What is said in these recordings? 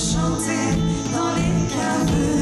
chanter dans les caves.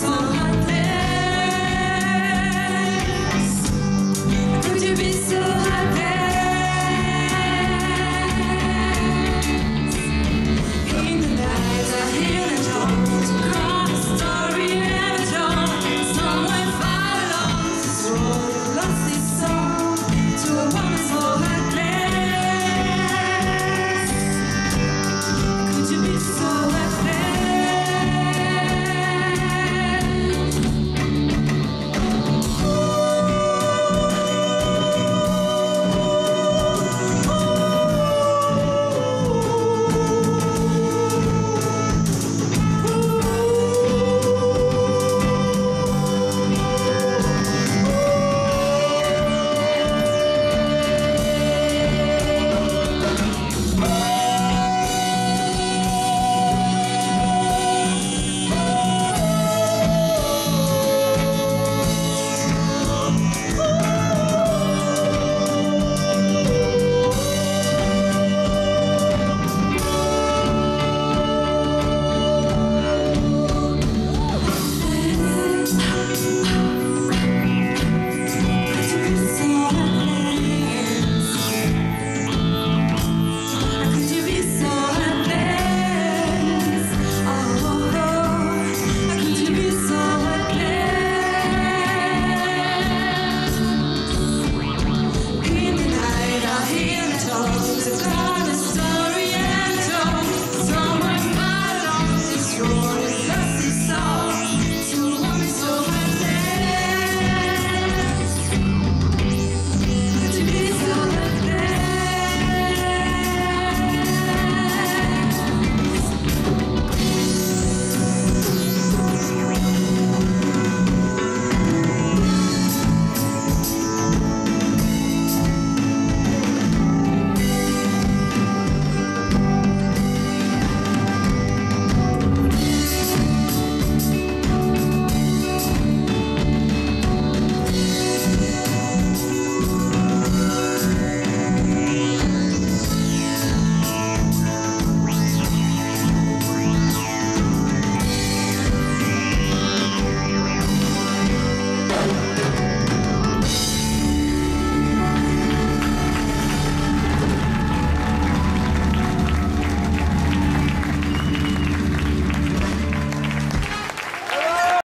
so high.